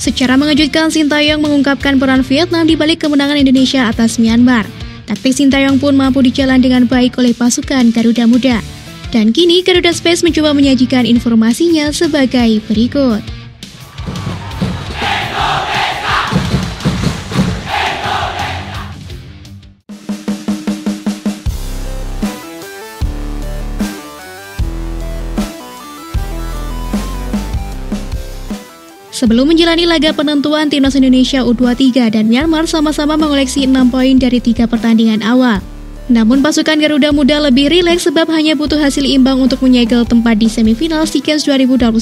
Secara mengejutkan, Sintayong mengungkapkan peran Vietnam di balik kemenangan Indonesia atas Myanmar. Taktik Sintayong pun mampu dijalan dengan baik oleh pasukan Garuda Muda. Dan kini Garuda Space mencoba menyajikan informasinya sebagai berikut. Sebelum menjalani laga penentuan Timnas Indonesia U23 dan Myanmar sama-sama mengoleksi 6 poin dari tiga pertandingan awal. Namun pasukan Garuda Muda lebih rileks sebab hanya butuh hasil imbang untuk menyegel tempat di semifinal SEA Games 2021,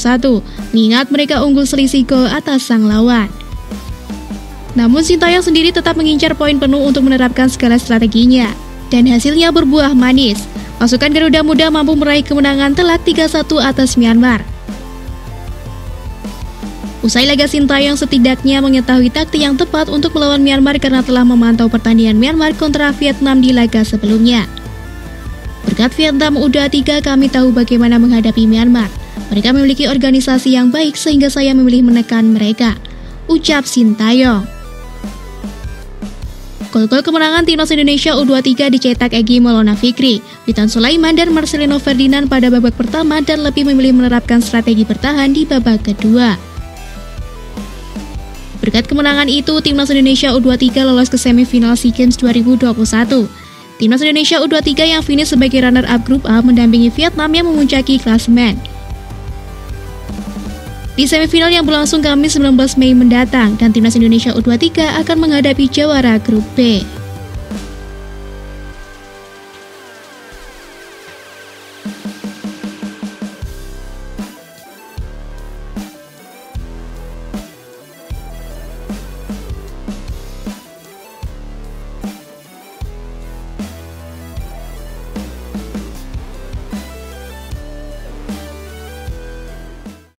mengingat mereka unggul selisih gol atas sang lawan. Namun Sintayong sendiri tetap mengincar poin penuh untuk menerapkan segala strateginya. Dan hasilnya berbuah manis. Pasukan Garuda Muda mampu meraih kemenangan telak 3-1 atas Myanmar. Usai laga Sintayong setidaknya mengetahui taktik yang tepat untuk melawan Myanmar karena telah memantau pertandingan Myanmar kontra Vietnam di laga sebelumnya. Berkat Vietnam U23 kami tahu bagaimana menghadapi Myanmar. Mereka memiliki organisasi yang baik sehingga saya memilih menekan mereka. Ucap Sintayong. Gol-gol kemenangan Timnas Indonesia U23 dicetak Egi Maulana Fikri, Witan Sulaiman, dan Marcelino Ferdinand pada babak pertama dan lebih memilih menerapkan strategi bertahan di babak kedua. Berkat kemenangan itu, Timnas Indonesia U23 lolos ke semifinal SEA Games 2021. Timnas Indonesia U23 yang finish sebagai runner-up grup A mendampingi Vietnam yang memuncaki klasemen. Di semifinal yang berlangsung Kamis 19 Mei mendatang, dan Timnas Indonesia U23 akan menghadapi jawara grup B.